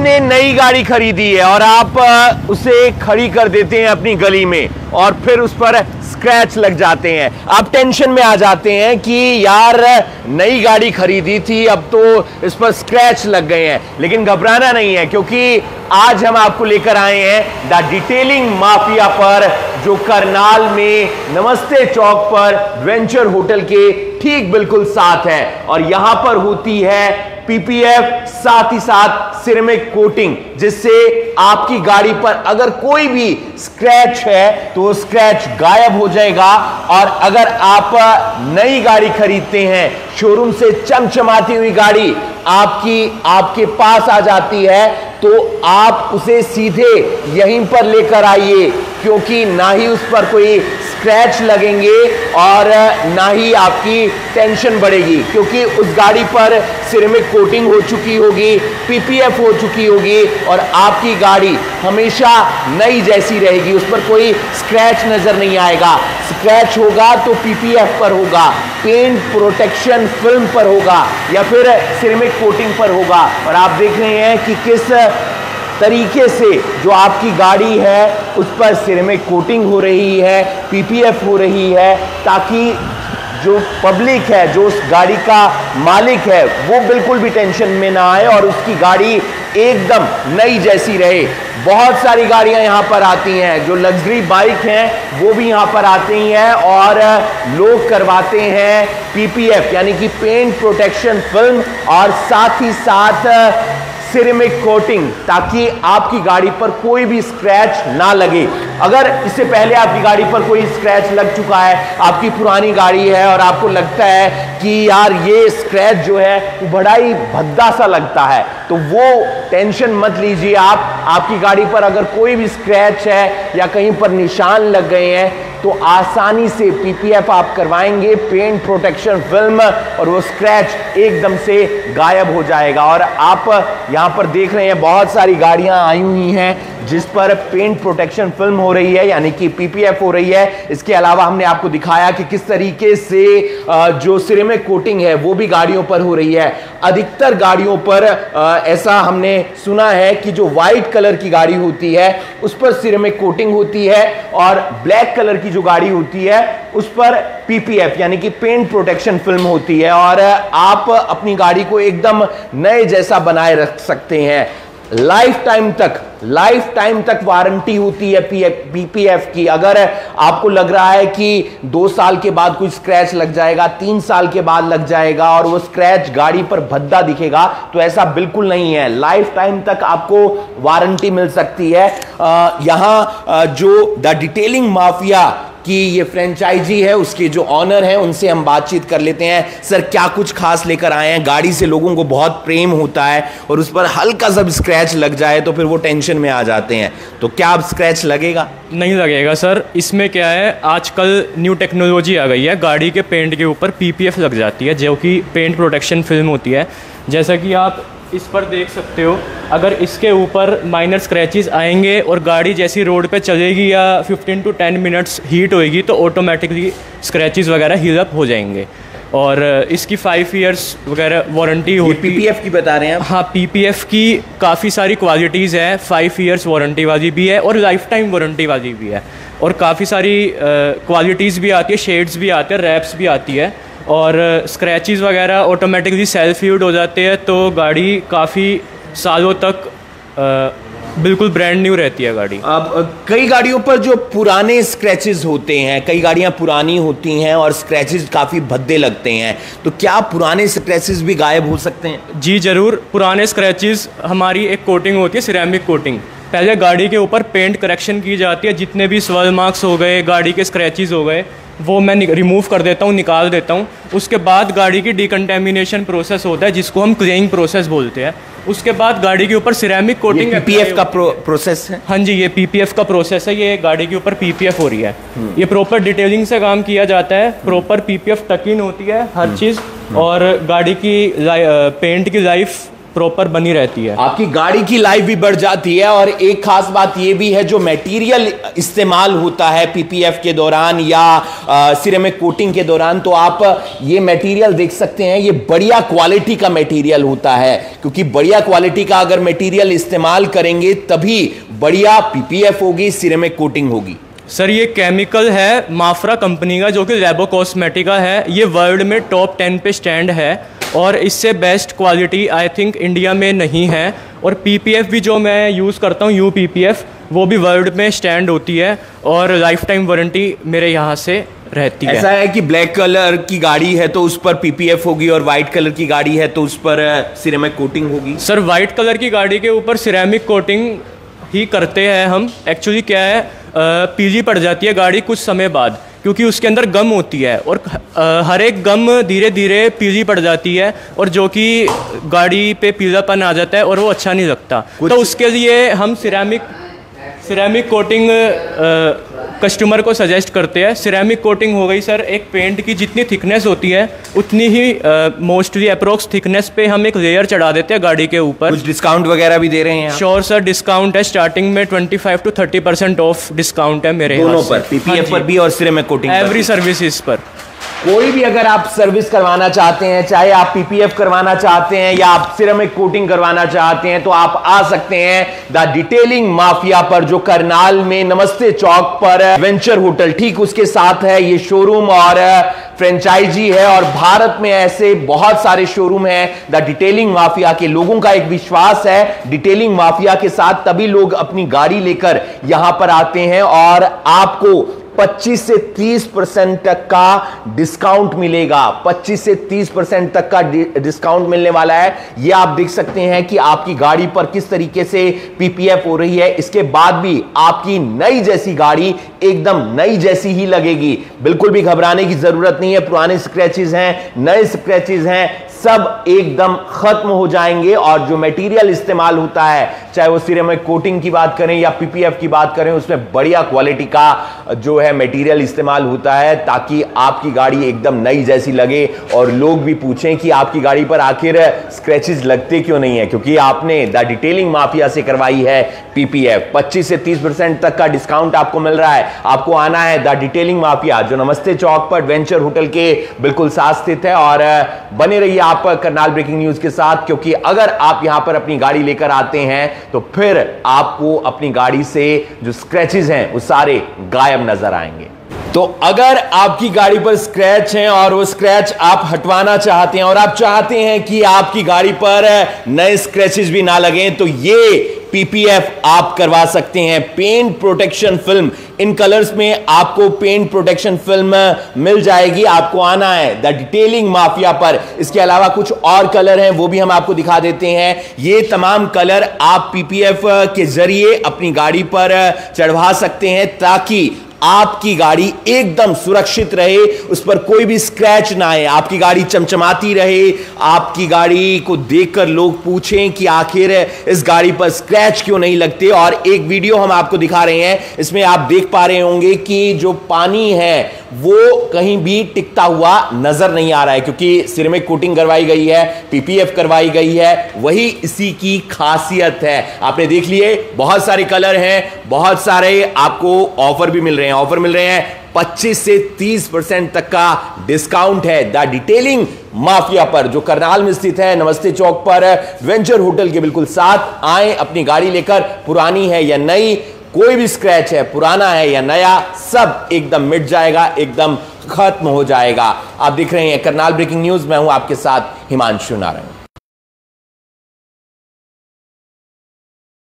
ने नई गाड़ी खरीदी है और आप उसे खड़ी कर देते हैं अपनी गली में और फिर उस पर स्क्रैच लग जाते हैं। आप टेंशन में आ जाते हैं कि यार, नई गाड़ी खरीदी थी, अब तो इस पर स्क्रैच लग गए हैं। लेकिन घबराना नहीं है, क्योंकि आज हम आपको लेकर आए हैं द डिटेलिंग माफिया पर, जो करनाल में नमस्ते चौक पर वेंचर होटल के ठीक बिल्कुल साथ है। और यहाँ पर होती है पीपीएफ साथ ही साथ सिरेमिक कोटिंग जिससे आपकी गाड़ी पर अगर कोई भी स्क्रैच है तो स्क्रैच गायब हो जाएगा। और अगर आप नई गाड़ी खरीदते हैं शोरूम से चमचमाती हुई गाड़ी आपकी, आपके पास आ जाती है तो आप उसे सीधे यहीं पर लेकर आइए, क्योंकि ना ही उस पर कोई स्क्रैच लगेंगे और ना ही आपकी टेंशन बढ़ेगी, क्योंकि उस गाड़ी पर सिरेमिक कोटिंग हो चुकी होगी पीपीएफ हो चुकी होगी और आपकी गाड़ी हमेशा नई जैसी रहेगी, उस पर कोई स्क्रैच नज़र नहीं आएगा। स्क्रैच होगा तो पीपीएफ पर होगा पेंट प्रोटेक्शन फ़िल्म पर होगा, या फिर सिरेमिक कोटिंग पर होगा। और आप देख रहे हैं कि किस तरीके से जो आपकी गाड़ी है, उस पर सिरेमिक कोटिंग हो रही है, पीपीएफ हो रही है, ताकि जो पब्लिक है, जो उस गाड़ी का मालिक है, वो बिल्कुल भी टेंशन में ना आए और उसकी गाड़ी एकदम नई जैसी रहे। बहुत सारी गाड़ियाँ यहाँ पर आती हैं, जो लग्जरी बाइक हैं, वो भी यहाँ पर आती हैं और लोग करवाते हैं पीपीएफ, यानी कि पेंट प्रोटेक्शन फ़िल्म, और साथ ही साथ सिरेमिक कोटिंग ताकि आपकी गाड़ी पर कोई भी स्क्रैच ना लगे। अगर इससे पहले आपकी गाड़ी पर कोई स्क्रैच लग चुका है, आपकी पुरानी गाड़ी है और आपको लगता है कि यार ये स्क्रैच जो है, वो बड़ा ही भद्दा सा लगता है तो वो टेंशन मत लीजिए आप। आपकी गाड़ी पर अगर कोई भी स्क्रैच है या कहीं पर निशान लग गए हैं तो आसानी से पीपीएफ आप करवाएँगे पेंट प्रोटेक्शन फ़िल्म और वो स्क्रैच एकदम से गायब हो जाएगा। और आप यहाँ पर देख रहे हैं, बहुत सारी गाड़ियाँ आई हुई हैं। जिस पर पेंट प्रोटेक्शन फ़िल्म हो रही है, यानी कि पीपीएफ हो रही है, इसके अलावा हमने आपको दिखाया कि किस तरीके से जो सिरेमिक कोटिंग है, वो भी गाड़ियों पर हो रही है। अधिकतर गाड़ियों पर ऐसा हमने सुना है कि जो व्हाइट कलर की गाड़ी होती है, उस पर सिरेमिक कोटिंग होती है और ब्लैक कलर की जो गाड़ी होती है, उस पर पीपीएफ यानी कि पेंट प्रोटेक्शन फ़िल्म होती है। और आप अपनी गाड़ी को एकदम नए जैसा बनाए रख सकते हैं। लाइफ टाइम तक लाइफ टाइम तक वारंटी होती है पीपीएफ की। अगर आपको लग रहा है कि दो साल के बाद कोई स्क्रैच लग जाएगा, तीन साल के बाद लग जाएगा और वो स्क्रैच गाड़ी पर भद्दा दिखेगा तो ऐसा बिल्कुल नहीं है। लाइफ टाइम तक आपको वारंटी मिल सकती है। यहाँ जो द डिटेलिंग माफिया कि ये फ्रेंचाइजी है, उसके जो ऑनर हैं, उनसे हम बातचीत कर लेते हैं। सर, क्या कुछ खास लेकर आए हैं? गाड़ी से लोगों को बहुत प्रेम होता है और उस पर हल्का सा स्क्रैच लग जाए तो फिर वो टेंशन में आ जाते हैं। तो क्या अब स्क्रैच लगेगा? नहीं लगेगा, सर। इसमें क्या है, आजकल न्यू टेक्नोलॉजी आ गई है। गाड़ी के पेंट के ऊपर पीपीएफ लग जाती है, जो कि पेंट प्रोटेक्शन फ़िल्म होती है। जैसा कि आप इस पर देख सकते हो अगर इसके ऊपर माइनर स्क्रैचेस आएँगे और गाड़ी जैसी रोड पे चलेगी या 15 टू 10 मिनट्स हीट होएगी तो ऑटोमेटिकली स्क्रैचेस वगैरह हील अप हो जाएँगे। और इसकी फाइव इयर्स वगैरह वारंटी होती पीपीएफ की बता रहे हैं हाँ पीपीएफ की काफ़ी सारी क्वालिटीज़ है। फाइव इयर्स वारंटी वाली भी है और लाइफ टाइम वारंटी वाली भी है। और काफ़ी सारी क्वालिटीज़ भी आती है शेड्स भी आते हैं रैप्स भी आती है। और स्क्रैचेस वगैरह ऑटोमेटिकली सेल्फ यूड हो जाते हैं तो गाड़ी काफ़ी सालों तक आ, बिल्कुल ब्रांड न्यू रहती है गाड़ी। अब कई गाड़ियों पर जो पुराने स्क्रैचेस होते हैं कई गाड़ियाँ पुरानी होती हैं और स्क्रैचेस काफ़ी भद्दे लगते हैं तो क्या पुराने स्क्रैचेस भी गायब हो सकते हैं? जी ज़रूर पुराने स्क्रैचेस हमारी एक कोटिंग होती है सिरेमिक कोटिंग पहले गाड़ी के ऊपर पेंट करेक्शन की जाती है जितने भी स्वर्ल मार्क्स हो गए गाड़ी के स्क्रैचेस हो गए वो मैं रिमूव कर देता हूँ निकाल देता हूँ। उसके बाद गाड़ी की डिकन्टेमिनेशन प्रोसेस होता है जिसको हम क्लेइंग प्रोसेस बोलते हैं। उसके बाद गाड़ी के ऊपर सिरेमिक कोटिंग पी पीपीएफ का प्रो, प्रोसेस है। हाँ? जी ये पीपीएफ का प्रोसेस है ये गाड़ी के ऊपर पीपीएफ हो रही है। ये प्रॉपर डिटेलिंग से काम किया जाता है प्रॉपर पीपीएफ टकिन होती है हर चीज़ और गाड़ी की पेंट की लाइफ प्रॉपर बनी रहती है। आपकी गाड़ी की लाइफ भी बढ़ जाती है और एक खास बात यह भी है जो मटेरियल इस्तेमाल होता है पीपीएफ के दौरान या सिरेमिक कोटिंग के दौरान तो आप ये मटेरियल देख सकते हैं ये बढ़िया क्वालिटी का मटेरियल होता है। क्योंकि बढ़िया क्वालिटी का अगर मटेरियल इस्तेमाल करेंगे तभी बढ़िया पीपीएफ होगी सिरेमिक कोटिंग होगी। सर ये केमिकल है माफ्रा कंपनी का जो कि लेबो कॉस्मेटिका है। ये वर्ल्ड में टॉप टेन पे स्टैंड है। और इससे best quality I think India में नहीं है। और पीपीएफ भी जो मैं यूज़ करता हूँ यू पीपीएफ वो भी वर्ल्ड में स्टैंड होती है और लाइफ टाइम वारंटी मेरे यहाँ से रहती ऐसा है। ऐसा है कि ब्लैक कलर की गाड़ी है तो उस पर पीपीएफ होगी और व्हाइट कलर की गाड़ी है तो उस पर सिरेमिक कोटिंग होगी? सर वाइट कलर की गाड़ी के ऊपर सिरेमिक कोटिंग ही करते हैं हम। एक्चुअली क्या है पीली पड़ जाती है गाड़ी कुछ समय बाद। क्योंकि उसके अंदर गम होती है और हर एक गम धीरे धीरे पीली पड़ जाती है और जो कि गाड़ी पे पीलापन आ जाता है और वो अच्छा नहीं लगता। तो उसके लिए हम सिरेमिक सिरेमिक कोटिंग कस्टमर को सजेस्ट करते हैं। सिरेमिक कोटिंग हो गई सर एक पेंट की जितनी थिकनेस होती है उतनी ही मोस्टली अप्रोक्स थिकनेस पे हम एक लेयर चढ़ा देते हैं गाड़ी के ऊपर। कुछ डिस्काउंट वगैरह भी दे रहे हैं श्योर सर डिस्काउंट है। स्टार्टिंग में 25 टू 30 परसेंट ऑफ़ डिस्काउंट है मेरे दोनों पर पीपीएफ हाँ पर भी और सिरेमिक कोटिंग एवरी सर्विसेज़ पर। कोई भी अगर आप सर्विस करवाना चाहते हैं, चाहे आप पीपीएफ करवाना चाहते हैं या आप सिरेमिक कोटिंग करवाना चाहते हैं तो आप आ सकते हैं द डिटेलिंग माफिया पर, जो करनाल में नमस्ते चौक पर वेंचर होटल ठीक उसके साथ है। ये शोरूम और फ्रेंचाइजी है और भारत में ऐसे बहुत सारे शोरूम हैं। द डिटेलिंग माफिया के लोगों का एक विश्वास है। डिटेलिंग माफिया के साथ तभी लोग अपनी गाड़ी लेकर यहाँ पर आते हैं और आपको 25 से 30 परसेंट तक का डिस्काउंट मिलेगा। 25 से 30 परसेंट तक का डिस्काउंट मिलने वाला है। यह आप देख सकते हैं कि आपकी गाड़ी पर किस तरीके से पीपीएफ हो रही है। इसके बाद भी आपकी नई जैसी गाड़ी एकदम नई जैसी ही लगेगी। बिल्कुल भी घबराने की ज़रूरत नहीं है। पुराने स्क्रैचेस हैं, नए स्क्रैचेस हैं सब एकदम खत्म हो जाएँगे और जो मटेरियल इस्तेमाल होता है, चाहे वो सिरेमिक कोटिंग की बात करें या पीपीएफ की बात करें, उसमें बढ़िया क्वालिटी का जो है मटेरियल इस्तेमाल होता है ताकि आपकी गाड़ी एकदम नई जैसी लगे और लोग भी पूछें कि आपकी गाड़ी पर आखिर स्क्रैचेस लगते क्यों नहीं है? क्योंकि आपने द डिटेलिंग माफिया से करवाई है पीपीएफ 25 से 30 परसेंट तक का डिस्काउंट आपको मिल रहा है। आपको आना है द डिटेलिंग माफिया जो नमस्ते चौक पर एडवेंचर होटल के बिल्कुल साथ स्थित है और बने रहिए आप करनाल ब्रेकिंग न्यूज़ के साथ, क्योंकि अगर आप यहाँ पर अपनी गाड़ी लेकर आते हैं तो फिर आपको अपनी गाड़ी से जो स्क्रैचेस हैं, वो सारे गायब नज़र आएँगे। तो अगर आपकी गाड़ी पर स्क्रैच है और वो स्क्रैच आप हटवाना चाहते हैं, और आप चाहते हैं कि आपकी गाड़ी पर नए स्क्रैचेस भी ना लगें तो ये पीपीएफ आप करवा सकते हैं। पेंट प्रोटेक्शन फ़िल्म इन कलर्स में आपको पेंट प्रोटेक्शन फ़िल्म मिल जाएगी, आपको आना है। द डिटेलिंग माफिया पर। इसके अलावा कुछ और कलर हैं, वो भी हम आपको दिखा देते हैं। ये तमाम कलर आप पीपीएफ के ज़रिए अपनी गाड़ी पर चढ़वा सकते हैं ताकि आपकी गाड़ी एकदम सुरक्षित रहे, उस पर कोई भी स्क्रैच ना आए, आपकी गाड़ी चमचमाती रहे, आपकी गाड़ी को देखकर लोग पूछें कि आखिर इस गाड़ी पर स्क्रैच क्यों नहीं लगते? और एक वीडियो हम आपको दिखा रहे हैं, इसमें आप देख पा रहे होंगे कि जो पानी है, वो कहीं भी टिकता हुआ नज़र नहीं आ रहा है, क्योंकि सिर में कोटिंग करवाई गई है पीपीएफ करवाई गई है, वही इसी की खासियत है। आपने देख लिए, बहुत सारे कलर हैं, बहुत सारे आपको ऑफ़र भी मिल रहे हैं ऑफ़र मिल रहे हैं। 25 से 30 परसेंट तक का डिस्काउंट है द डिटेलिंग माफिया पर, जो करनाल में स्थित है। नमस्ते चौक पर, वेंचर होटल के बिल्कुल साथ आए अपनी गाड़ी लेकर। पुरानी है या नई, कोई भी स्क्रैच है, पुराना है या नया, सब एकदम मिट जाएगा, एकदम खत्म हो जाएगा। आप देख रहे हैं करनाल ब्रेकिंग न्यूज़, मैं हूँ आपके साथ हिमांशु नारायण।